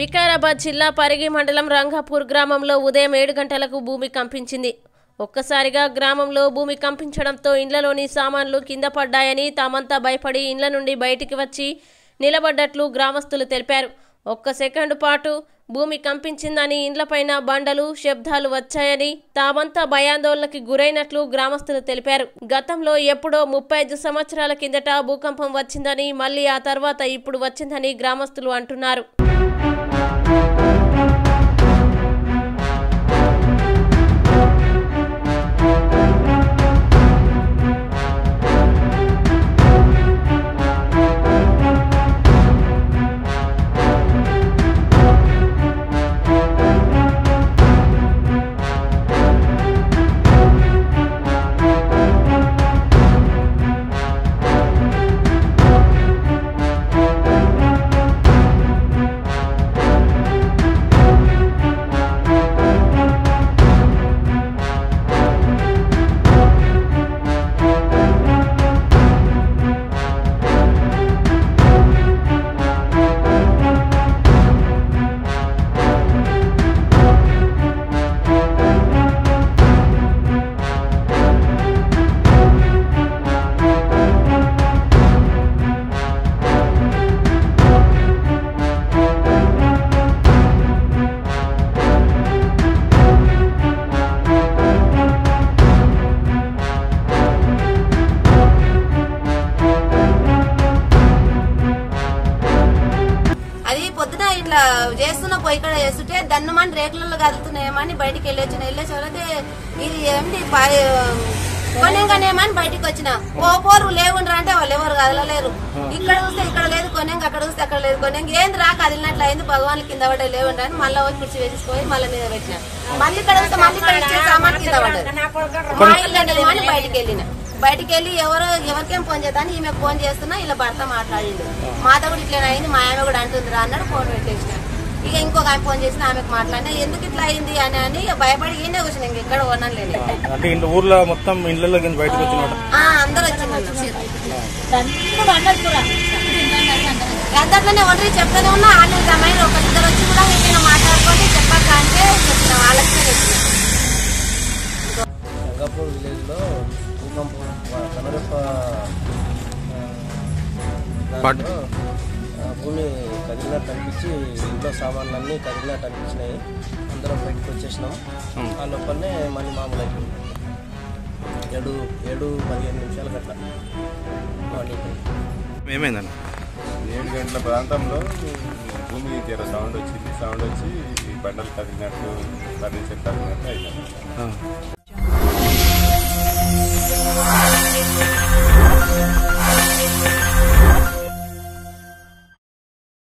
వికారాబాద్ జిల్లా పరిగి మండలం రంగాపూర్ గ్రామంలో ఉదయం ఏడు గంటలకు భూమి కంపించింది. ఒక్కసారిగా గ్రామంలో భూమి కంపించడంతో ఇండ్లలోని సామాన్లు కింద పడ్డాయని తామంతా భయపడి ఇండ్ల నుండి బయటికి వచ్చి నిలబడ్డట్లు గ్రామస్తులు తెలిపారు. ఒక్క సెకండ్ పాటు భూమి కంపించిందని ఇండ్లపైన బండలు శబ్దాలు వచ్చాయని తామంతా భయాందోళనకి గురైనట్లు గ్రామస్తులు తెలిపారు. గతంలో ఎప్పుడో ముప్పై ఐదు సంవత్సరాల కిందట భూకంపం వచ్చిందని మళ్ళీ ఆ తర్వాత ఇప్పుడు వచ్చిందని గ్రామస్తులు అంటున్నారు. చేస్తున్న పొయ్యి ఇక్కడ చేస్తుంటే దన్నుమని రేకులలో కదులుతున్నాయేమని బయటికి వెళ్ళొచ్చిన వెళ్ళేసి వాళ్ళకి ఇది ఏమిటి కొనెంగానేమని బయటికి వచ్చిన. ఓ పోరు లేవుండ్రా అంటే వాళ్ళు ఎవరు కదలలేరు. ఇక్కడ చూస్తే ఇక్కడ లేదు కొనెంగ అక్కడ చూస్తే అక్కడ లేదు. కొనెంగ ఏంది రా కదిలినట్లు అయింది భగవాన్ కింద పడే లేవుండ్రా అని మళ్ళీ వచ్చి పిలిచి వేసేసిపోయి మళ్ళీ మీద పెట్టిన. మళ్ళీ ఇక్కడ చూస్తే మళ్ళీ ఇక్కడ సామాన్ కింద పడ్డది. మా ఇల్లు అని బయటికి వెళ్ళిన. బయటికి వెళ్ళి ఎవరో ఎవరికేం ఫోన్ చేద్దాని ఈమె ఫోన్ చేస్తున్నా ఇలా భర్త మాట్లాడిండు. మాత కూడా ఇట్లా అయింది మా ఆమె కూడా అంటుంది రా అన్నాడు ఫోన్ పెట్టేసిన. ఇక ఇంకొక ఆమె ఫోన్ చేసిన ఆమెకు మాట్లాడినా ఎందుకు ఇట్లా అయింది? అని అని భయపడి ఈయనే కూర్చుని ఇంక ఎక్కడ కొన్నాను లేదు అంటే ఇంట్లో ఊర్లో మొత్తం ఇళ్ళలో బయటకు అందరూ వచ్చిందన్న అందట్లోనే ఒంటరి చెప్తానే ఉన్నా వాళ్ళు సమయం ఒక ఇద్దరు వచ్చి కూడా నేను మాట్లాడుకొని చెప్పక అంటే చెప్పిన వాళ్ళకి భూకంపం కనరప్ప కదిలినట్టు అనిపించి ఇంట్లో సామాన్లు అన్నీ కదిలినట్టు అనిపించినాయి అందరం బయటకు వచ్చేసినాం. ఆ లోపలనే మళ్ళీ మామూలు అయిపోయింది ఏడు ఏడు పదిహేను నిమిషాల గట్ల ఏమైందండి ఏడు గంటల ప్రాంతంలో భూమి తీర సౌండ్ వచ్చింది. సౌండ్ వచ్చి బండలు కదిలినట్టు తగ్గించే తగినట్టు అయినా